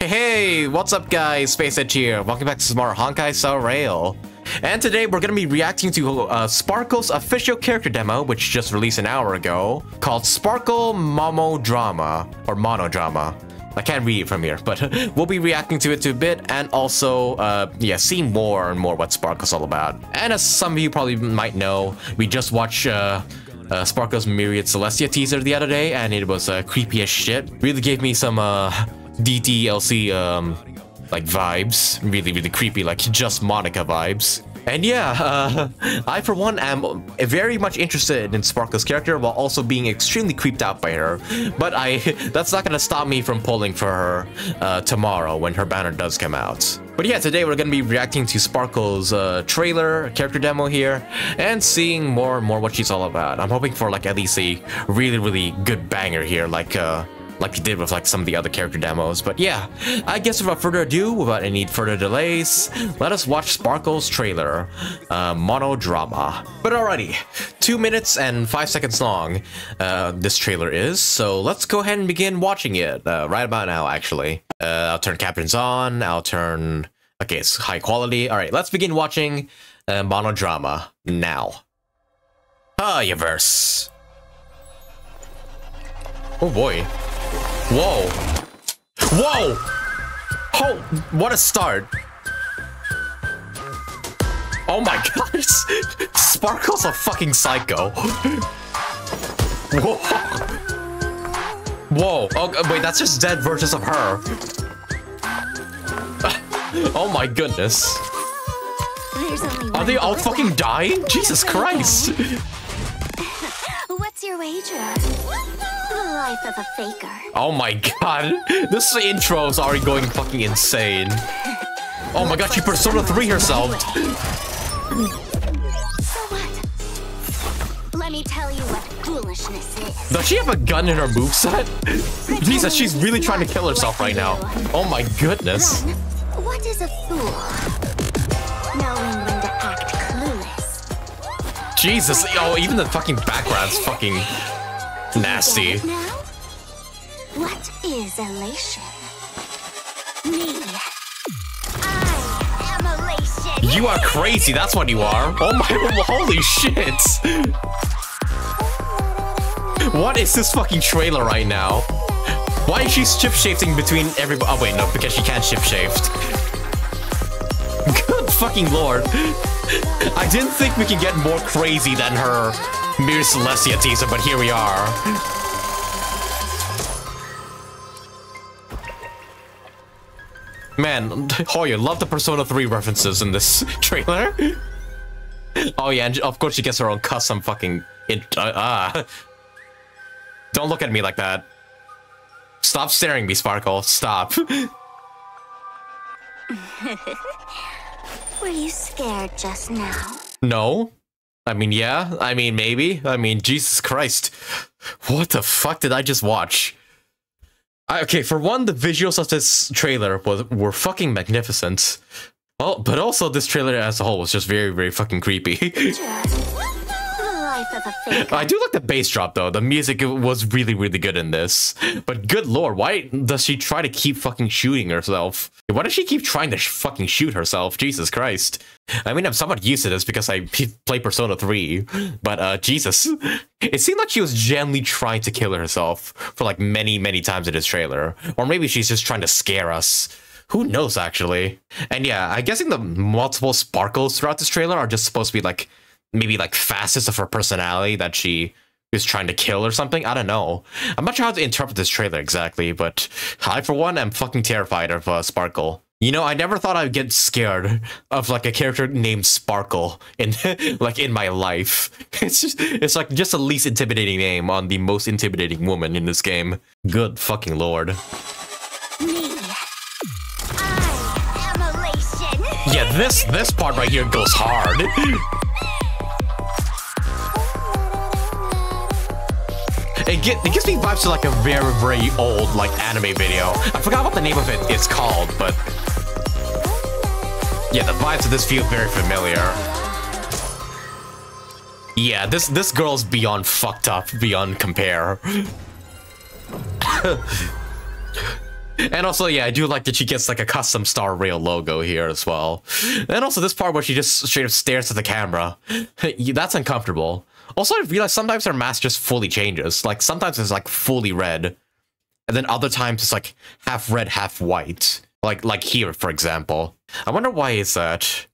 Hey, what's up guys? Space Edge here. Welcome back to Smart Honkai Star Rail. And today we're going to be reacting to uh, Sparkle's official character demo, which just released an hour ago, called Sparkle Momo Drama, or Monodrama. I can't read it from here, but we'll be reacting to it to a bit and also, uh, yeah, see more and more what Sparkle's all about. And as some of you probably might know, we just watched uh, uh, Sparkle's Myriad Celestia teaser the other day, and it was uh, creepy as shit. Really gave me some uh, DDLC um, like vibes, really, really creepy, like just Monika vibes. And yeah, uh, I for one am very much interested in Sparkle's character while also being extremely creeped out by her. But I that's not gonna stop me from pulling for her uh, tomorrow when her banner does come out. But yeah, today we're gonna be reacting to Sparkle's uh, trailer, character demo here, and seeing more and more what she's all about. I'm hoping for like at least a really, really good banger here, like uh, like you did with like some of the other character demos. But yeah, I guess without further ado, without any further delays, let us watch Sparkle's trailer, uh, Monodrama. But alrighty, two minutes and five seconds long uh, this trailer is, so let's go ahead and begin watching it uh, right about now actually. Uh, I'll turn captions on, I'll turn, okay, it's high quality. Alright, let's begin watching uh, Monodrama now. Ah, universe. Oh boy. Whoa. Whoa! Oh, what a start. Oh my gosh. Sparkle's a fucking psycho. Whoa. Whoa. Oh, wait, that's just dead versions of her. Oh my goodness. Are they all fucking dying? Jesus Christ. Life of a faker. Oh my god. This intro is already going fucking insane. Oh my god, she Persona 3 herself. So what? Let me tell you what foolishness is. Does she have a gun in her moveset? Jesus, she's really trying to kill herself right now. Oh my goodness. Then, what is a fool? Knowing when to act clueless. Jesus, oh, even the fucking background's fucking nasty. Is elation? Me. I am. You are crazy, that's what you are. Oh my, holy shit. What is this fucking trailer right now? Why is she shift-shifting between everybody? Oh wait, no, because she can't shift-shift. Good fucking lord. I didn't think we could get more crazy than her Mir Celestia teaser, but here we are. Man, HoYo, love the Persona 3 references in this trailer. oh yeah, and of course she gets her own custom fucking... It, uh, ah. Don't look at me like that. Stop staring me, Sparkle. Stop. Were you scared just now? No. I mean, yeah. I mean, maybe. I mean, Jesus Christ. What the fuck did I just watch? I, okay, for one, the visuals of this trailer was were fucking magnificent. Well, but also this trailer as a whole was just very, very fucking creepy. I do like the bass drop though. The music was really, really good in this. But good lord, why does she try to keep fucking shooting herself? Why does she keep trying to sh fucking shoot herself? Jesus Christ. I mean, I'm somewhat used to this because I play Persona 3, but uh, Jesus. It seemed like she was genuinely trying to kill herself for like many, many times in this trailer. Or maybe she's just trying to scare us. Who knows, actually? And yeah, I'm guessing the multiple sparkles throughout this trailer are just supposed to be like maybe like facets of her personality that she is trying to kill or something. I don't know. I'm not sure how to interpret this trailer exactly, but I, for one, am fucking terrified of uh, Sparkle. You know, I never thought I'd get scared of like a character named Sparkle in like in my life. It's just it's like just the least intimidating name on the most intimidating woman in this game. Good fucking lord. Me. I am elation. Yeah, this this part right here goes hard. Get, it gives me vibes to like a very, very old like anime video. I forgot what the name of it is called, but yeah, the vibes of this feel very familiar. Yeah, this this girl's beyond fucked up, beyond compare. And also, yeah, I do like that she gets like a custom Star Rail logo here as well. And also this part where she just straight up stares at the camera. That's uncomfortable. Also, I realized sometimes her mask just fully changes. Like sometimes it's like fully red. And then other times it's like half red, half white. Like like here, for example. I wonder why is that?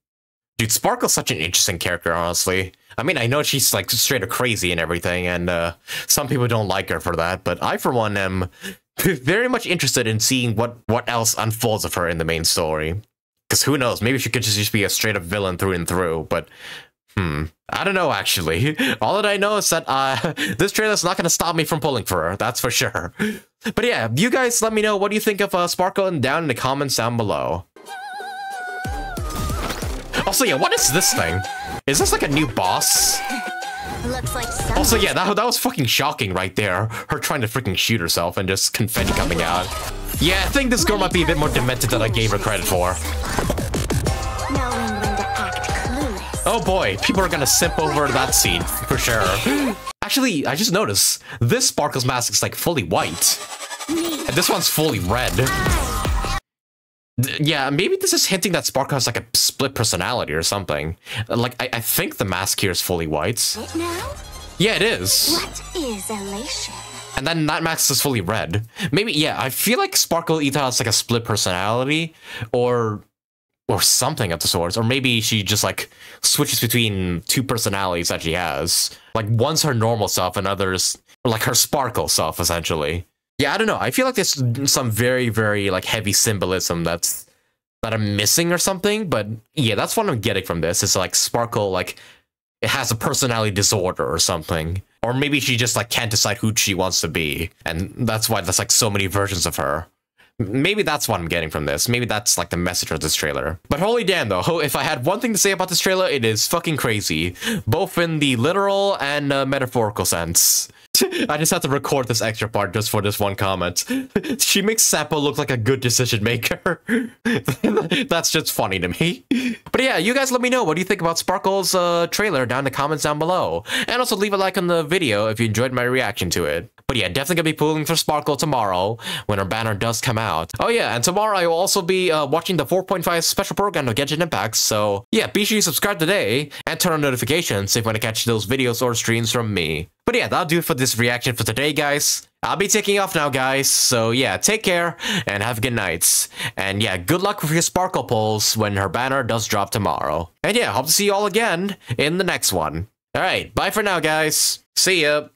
Dude, Sparkle's such an interesting character, honestly. I mean, I know she's like straight up crazy and everything, and uh, some people don't like her for that, but I, for one, am very much interested in seeing what what else unfolds of her in the main story. Because who knows, maybe she could just be a straight up villain through and through, but hmm, I don't know actually. All that I know is that uh, this trailer's not going to stop me from pulling for her, that's for sure. But yeah, you guys let me know what do you think of uh, Sparkle and down in the comments down below. Also, yeah, what is this thing? Is this like a new boss? Looks like Also, yeah, that, that was fucking shocking right there. Her trying to freaking shoot herself and just confetti coming out. Yeah, I think this girl might be a bit more demented than I gave her credit for. Oh boy, people are gonna simp over that scene, for sure. Actually, I just noticed, this Sparkle's mask is like fully white. And this one's fully red. Yeah, maybe this is hinting that Sparkle has like a split personality or something. Like, I, I think the mask here is fully white. Yeah, it is. What is elation? And then that mask is fully red. Maybe, yeah, I feel like Sparkle either has like a split personality or or something of the sorts. Or maybe she just like switches between two personalities that she has. Like one's her normal self and others like her Sparkle self, essentially. Yeah, I don't know. I feel like there's some very, very like heavy symbolism that's that I'm missing or something. But yeah, that's what I'm getting from this. It's like Sparkle like it has a personality disorder or something. Or maybe she just like can't decide who she wants to be. And that's why there's like so many versions of her. Maybe that's what I'm getting from this. Maybe that's like the message of this trailer. But holy damn though, if I had one thing to say about this trailer, it is fucking crazy. Both in the literal and uh, metaphorical sense. I just have to record this extra part just for this one comment. she makes Sampo look like a good decision maker. That's just funny to me. But yeah, you guys let me know what do you think about Sparkle's uh, trailer down in the comments down below. And also leave a like on the video if you enjoyed my reaction to it. But yeah, definitely gonna be pulling for Sparkle tomorrow when her banner does come out. Oh yeah, and tomorrow I will also be uh, watching the 4.5 special program of Genshin Impact. So yeah, be sure you subscribe today and turn on notifications if you want to catch those videos or streams from me. But yeah, that'll do it for this reaction for today, guys. I'll be taking off now, guys. So yeah, take care and have a good nights. And yeah, good luck with your Sparkle pulls when her banner does drop tomorrow. And yeah, hope to see you all again in the next one. Alright, bye for now, guys. See ya.